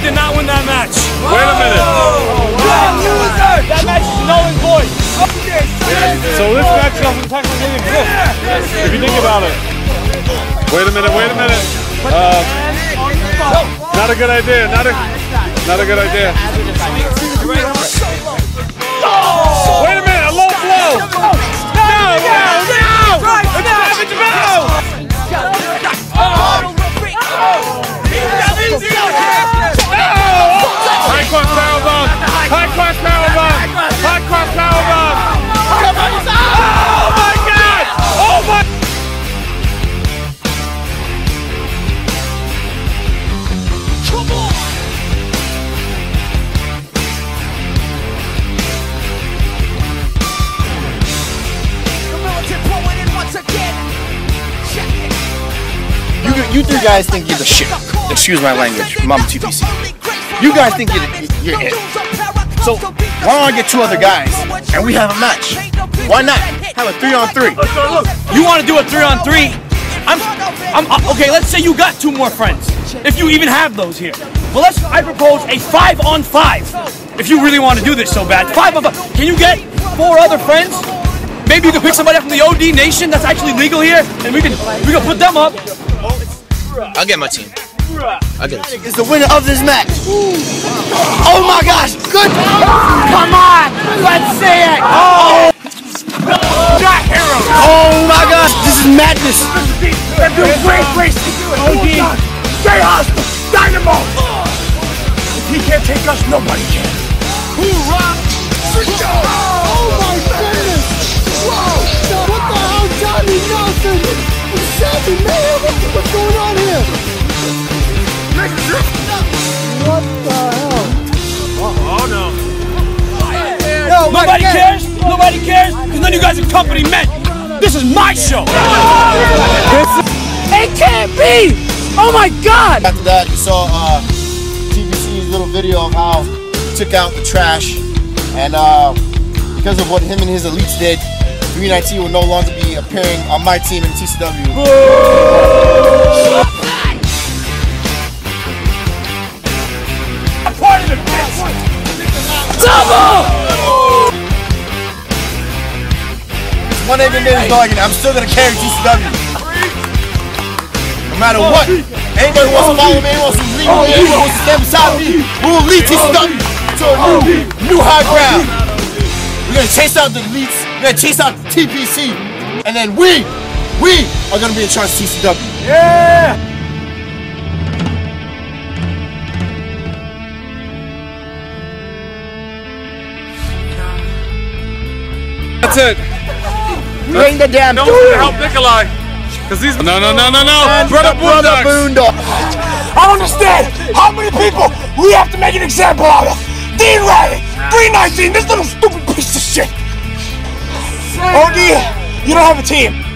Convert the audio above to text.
did not win that match. Wait a minute. That match is null and void. So this match doesn't technically exist if you think about it. Wait a minute. Wait a minute. Uh, not a good idea. Not a not a good idea. You, you three guys think you're the shit. Excuse my language, mom TPC. You guys think you're, you're it. So why don't I get two other guys and we have a match? Why not have a three on three? You want to do a three on three? I'm, I'm uh, okay. Let's say you got two more friends, if you even have those here. Well, let's. I propose a five on five. If you really want to do this so bad, five on five. Can you get four other friends? Maybe you can pick somebody from the OD Nation that's actually legal here, and we can we can put them up. I'll get my team. I'll get it. Is the winner of this match. Oh my gosh! Good. Come on! Let's see it! Oh! Not heroes. Oh my gosh! This is madness. They're doing great racing. OD. Stay hostile. Dynamo. If he can't take us, nobody can. Hoorah! Oh my cares. Because none of you guys are company men. This is my show. It can't be! Oh my god! After that, you saw uh, TPC's little video of how he took out the trash, and uh, because of what him and his elites did, 319 will no longer be appearing on my team in TCW. I'm part of it, bitch. My name is Dennis Doggan. I'm still gonna carry TCW. No matter what. Anybody who wants to follow me, wants to lead me, oh, anyone who wants to stand beside me, we will lead TCW to a new, new high ground. We're gonna chase out the elites. We're gonna chase out the TPC, and then we, we are gonna be in charge of TCW. Yeah. That's it. Bring the damn No one's gonna help Nikolai. Cause he's no no no no no. Brother brother Boondocks. Boondocks. I don't understand how many people we have to make an example out of. Dean Riley, 319, this little stupid piece of shit. Oh, OD, you don't have a team.